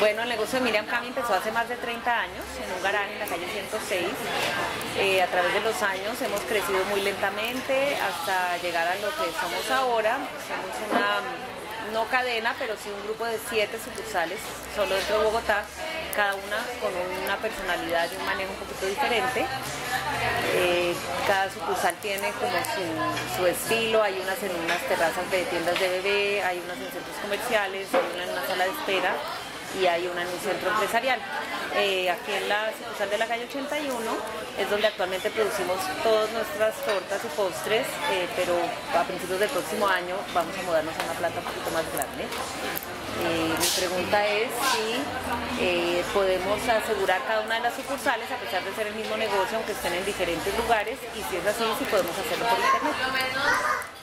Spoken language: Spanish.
Bueno, el negocio de Miriam Cami empezó hace más de 30 años en un garaje en la calle 106. Eh, a través de los años hemos crecido muy lentamente hasta llegar a lo que somos ahora. Somos una, no cadena, pero sí un grupo de siete sucursales solo dentro de Bogotá, cada una con una personalidad y un manejo un poquito diferente. Eh, cada sucursal tiene como su, estilo, hay unas en unas terrazas de tiendas de bebé, hay unas en centros comerciales, hay una en una sala de espera y hay una en un centro empresarial. Eh, aquí en la sucursal de la calle 81 es donde actualmente producimos todas nuestras tortas y postres, eh, pero a principios del próximo año vamos a mudarnos a una planta un poquito más grande. Eh, mi pregunta es si podemos asegurar cada una de las sucursales a pesar de ser el mismo negocio, aunque estén en diferentes lugares, y si es así, si podemos hacerlo por internet.